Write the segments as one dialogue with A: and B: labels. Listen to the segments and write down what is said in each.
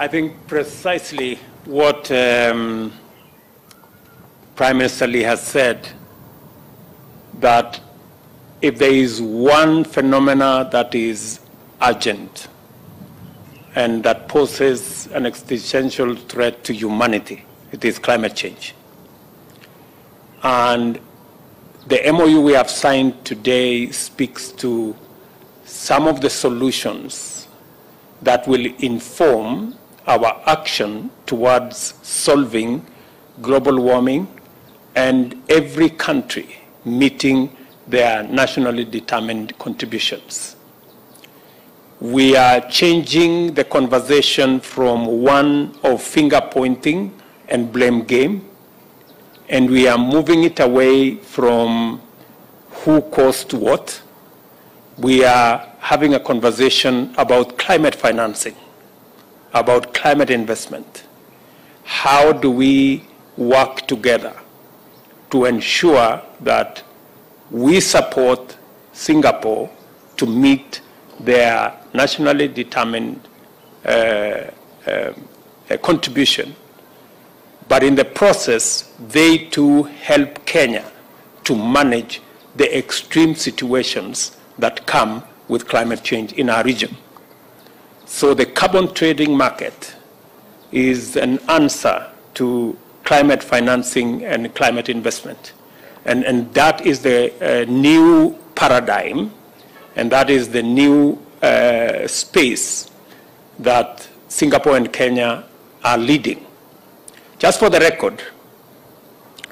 A: I think precisely what um, Prime Minister Lee has said that if there is one phenomena that is urgent and that poses an existential threat to humanity, it is climate change. And the MOU we have signed today speaks to some of the solutions that will inform our action towards solving global warming and every country meeting their nationally determined contributions. We are changing the conversation from one of finger pointing and blame game, and we are moving it away from who caused what. We are having a conversation about climate financing, about climate investment. How do we work together to ensure that we support Singapore to meet their nationally determined uh, uh, contribution. But in the process, they too help Kenya to manage the extreme situations that come with climate change in our region. So the carbon trading market is an answer to climate financing and climate investment. And, and that is the uh, new paradigm, and that is the new uh, space that Singapore and Kenya are leading. Just for the record,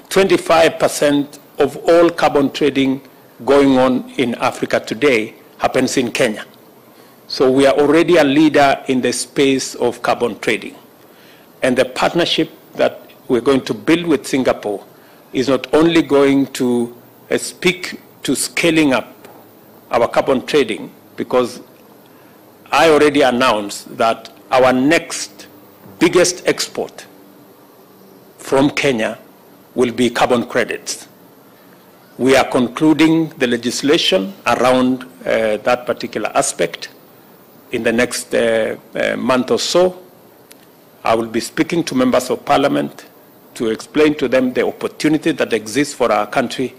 A: 25% of all carbon trading going on in Africa today happens in Kenya. So we are already a leader in the space of carbon trading. And the partnership that we're going to build with Singapore is not only going to uh, speak to scaling up our carbon trading, because I already announced that our next biggest export from Kenya will be carbon credits. We are concluding the legislation around uh, that particular aspect in the next uh, uh, month or so. I will be speaking to members of parliament to explain to them the opportunity that exists for our country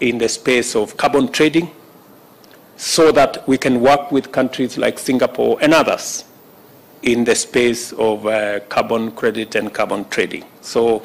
A: in the space of carbon trading so that we can work with countries like Singapore and others in the space of uh, carbon credit and carbon trading. So